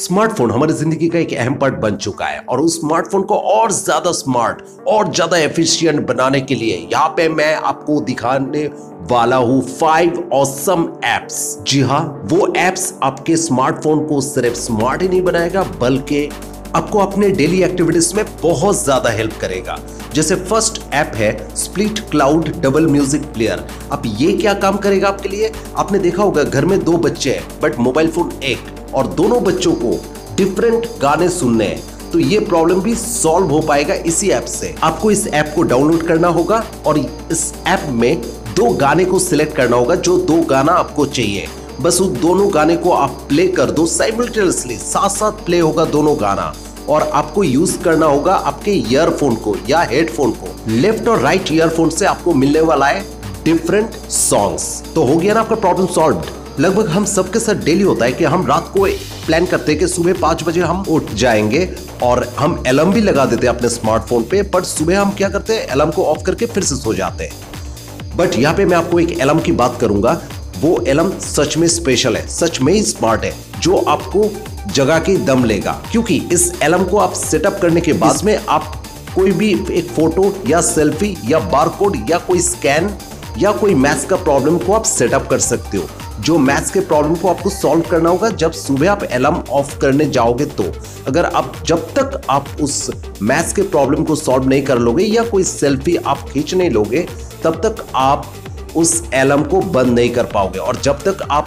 Smartphone हमारी ज़िंदगी का एक अहम पार्ट बन चुका है और उस स्मार्टफ़ोन को और ज़्यादा स्मार्ट, और ज़्यादा एफिशिएंट बनाने के लिए यहाँ पे मैं आपको दिखाने वाला हूँ फाइव ऑसम एप्स जी हाँ वो एप्स आपके स्मार्टफ़ोन को सिर्फ़ स्मार्ट ही नहीं बनाएगा, बल्कि आपको अपने डेली एक्टिविटीज़ में बहुत ज़्यादा हेल्प करेगा। जैसे फ़र्स्ट ऐप है split cloud double music player अब ये क्या काम करेगा आपके लिए? आपने देखा होगा, घर में दो बच्चे हैं बट मोबाइल फ़ोन एक। और दोनों बच्चों को डिफरेंट गाने सुनने हैं। तो ये प्रॉब्लम भी सॉल्व हो पाएगा इसी ऐप से। आपको इस ऐप को डाउनलोड करना होगा और इस ऐप में दो गाने को सिलेक्ट करना होगा जो दो गाना आपको चाहिए। बस उस दोनों गाने को आप प्ले कर दो साइमल्टेनियसली साथ साथ प्ले होगा दोनों गाना। और आपको यूज़ करना होगा आपके ईयरफोन को या हेडफोन को। लेफ़्ट और राइट ईयरफोन से आपको मिलने वाला है डिफरेंट सॉन्ग्स तो हो गया ना आपका प्रॉब्लम सॉल्व लगभग हम सबके साथ डेली होता है कि हम रात को प्लान करते हैं कि सुबह पाँच बजे हम उठ जाएँगे और हम अलार्म भी लगा देते हैं अपने स्मार्टफ़ोन पे पर सुबह हम क्या करते हैं? अलार्म को ऑफ़ करके फिर से सो जाते हैं। बट यहाँ पे मैं आपको एक अलार्म की बात करूँगा। वो अलार्म सच में स्पेशल है, सच में ही स्मार्ट है, जो आपको जगह की दम लेगा। क्योंकि इस अलार्म को आप सेटअप करने के बाद में आप कोई भी एक फ़ोटो या सेल्फी या बारकोड या कोई स्कैन या कोई मैथ्स का प्रॉब्लम को आप सेटअप कर सकते हो। जो मैथ्स के प्रॉब्लम को आपको सॉल्व करना होगा जब सुबह आप अलार्म ऑफ़ करने जाओगे तो। अगर आप, जब तक आप उस मैथ्स के प्रॉब्लम को सॉल्व नहीं कर लोगे या कोई सेल्फी आप खींच नहीं लोगे, तब तक आप उस अलार्म को बंद नहीं कर पाओगे। और जब तक आप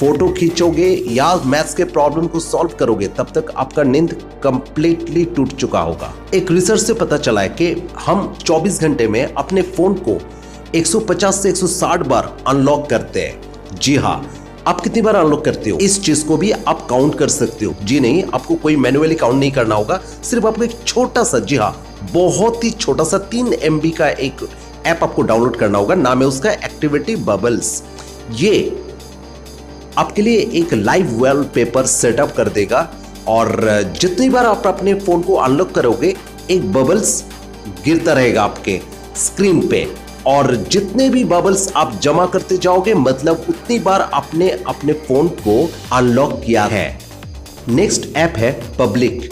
फ़ोटो खींचोगे या मैथ्स के प्रॉब्लम को सॉल्व करोगे, तब तक आपका नींद कंप्लीटली टूट चुका होगा। एक रिसर्च से पता चला है कि हम 24 घंटे में अपने फ़ोन को 150 से 160 बार अनलॉक करते हैं। जी हाँ आप कितनी बार अनलॉक करते हो? इस चीज़ को भी आप काउंट कर सकते हो। जी नहीं, आपको कोई मैनुअली काउंट नहीं करना होगा। सिर्फ़ आपको एक छोटा सा, जी हाँ बहुत ही छोटा सा तीन एम का एक ऐप आपको डाउनलोड करना होगा। नाम है उसका एक्टिविटी बबल्स ये आपके लिए एक लाइव वेल पेपर सेटअप कर देगा और जितनी बार आप अपने फ़ोन को अनलॉक करोगे, एक बबल्स गिरता रहेगा आपके स्क्रीन पे। और जितने भी बबल्स आप जमा करते जाओगे मतलब उतनी बार आपने अपने फ़ोन को अनलॉक किया है। नेक्स्ट ऐप है पब्लिक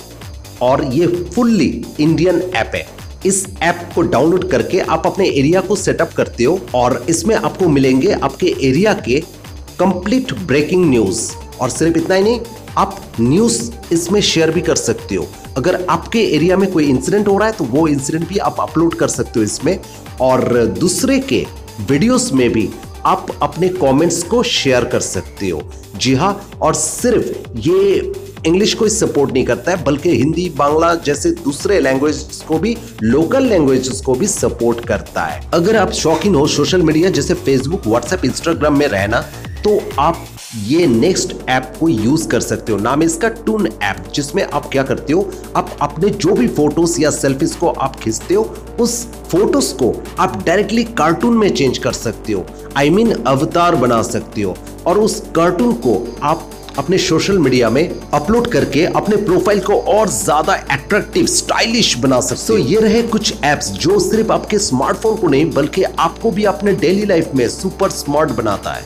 और ये फुल्ली इंडियन ऐप है। इस ऐप को डाउनलोड करके आप अपने एरिया को सेटअप करते हो और इसमें आपको मिलेंगे आपके एरिया के कंप्लीट ब्रेकिंग न्यूज़ और सिर्फ़ इतना ही नहीं, आप न्यूज़ इसमें शेयर भी कर सकते हो। अगर आपके एरिया में कोई इंसिडेंट हो रहा है तो वो इंसिडेंट भी आप अपलोड कर सकते हो इसमें। और दूसरे के वीडियोस में भी आप अपने कमेंट्स को शेयर कर सकते हो। जी हाँ और सिर्फ़ ये इंग्लिश को सपोर्ट नहीं करता है, बल्कि हिंदी, बांग्ला जैसे दूसरे लैंग्वेज को भी लोकल लैंग्वेज को भी सपोर्ट करता है। अगर आप शौकीन हो सोशल मीडिया जैसे फेसबुक व्हाट्सएप इंस्टाग्राम में रहना तो आप ये नेक्स्ट ऐप को यूज़ कर सकते हो। नाम है इसका टून ऐप जिसमें आप क्या करते हो? आप अपने जो भी फ़ोटोज़ या सेल्फीज को आप खींचते हो उस फ़ोटोज़ को आप डायरेक्टली कार्टून में चेंज कर सकते हो। आई I मीन mean, अवतार बना सकते हो। और उस कार्टून को आप अपने सोशल मीडिया में अपलोड करके अपने प्रोफ़ाइल को और ज़्यादा अट्रैक्टिव स्टाइलिश बना सकते हो। तो ये रहे कुछ एप्स जो सिर्फ़ आपके स्मार्टफ़ोन को नहीं बल्कि आपको भी अपने डेली लाइफ में सुपर स्मार्ट बनाता है।